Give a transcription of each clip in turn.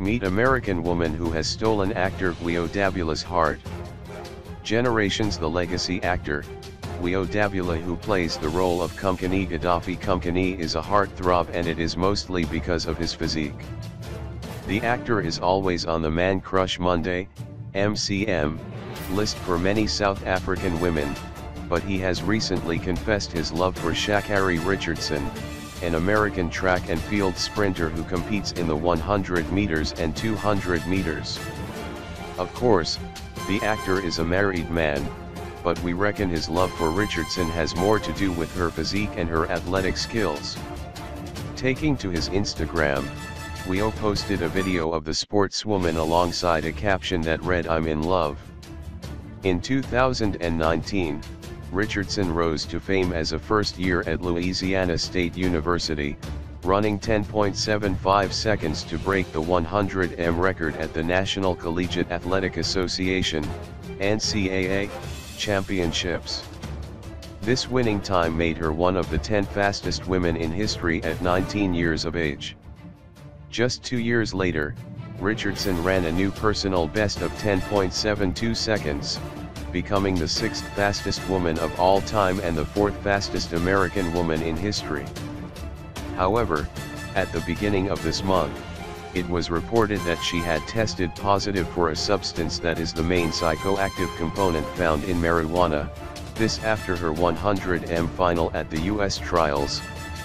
Meet American woman who has stolen actor Vuyo Dabula's heart. Generations The legacy actor, Vuyo Dabula who plays the role of Kumkani Gaddafi Kumkani is a heartthrob and it is mostly because of his physique. The actor is always on the Man Crush Monday, MCM, list for many South African women, but he has recently confessed his love for Sha'Carri Richardson, an American track and field sprinter who competes in the 100 meters and 200 meters. Of course, the actor is a married man, but we reckon his love for Richardson has more to do with her physique and her athletic skills. Taking to his Instagram, Vuyo posted a video of the sportswoman alongside a caption that read I'm in love. In 2019, Richardson rose to fame as a first year at Louisiana State University, running 10.75 seconds to break the 100m record at the National Collegiate Athletic Association, NCAA, championships. This winning time made her one of the 10 fastest women in history at 19 years of age. Just two years later, Richardson ran a new personal best of 10.72 seconds, becoming the sixth fastest woman of all time and the fourth fastest American woman in history. However, at the beginning of this month, it was reported that she had tested positive for a substance that is the main psychoactive component found in marijuana, this after her 100M final at the US trials,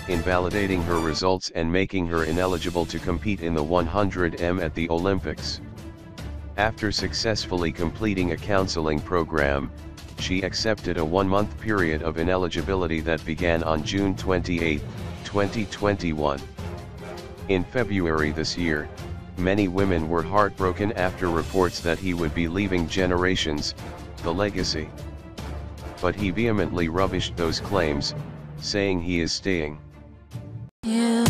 invalidating her results and making her ineligible to compete in the 100M at the Olympics. After successfully completing a counseling program, she accepted a one-month period of ineligibility that began on June 28, 2021. In February this year, many women were heartbroken after reports that he would be leaving Generations, the legacy. But he vehemently rubbished those claims, saying he is staying. Yeah.